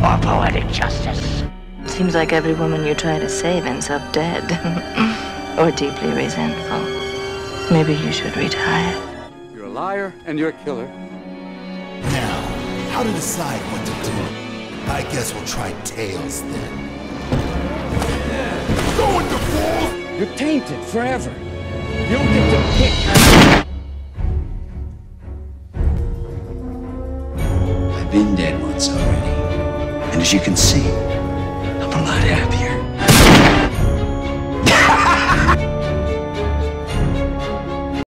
poetic justice. Seems like every woman you try to save ends up dead. or deeply resentful. Maybe you should retire. You're a liar and you're a killer. Now, how to decide what to do? I guess we'll try tails then. Going to fool! You're tainted forever. You don't get to pick. I've been dead once already. And as you can see, I'm a lot happier.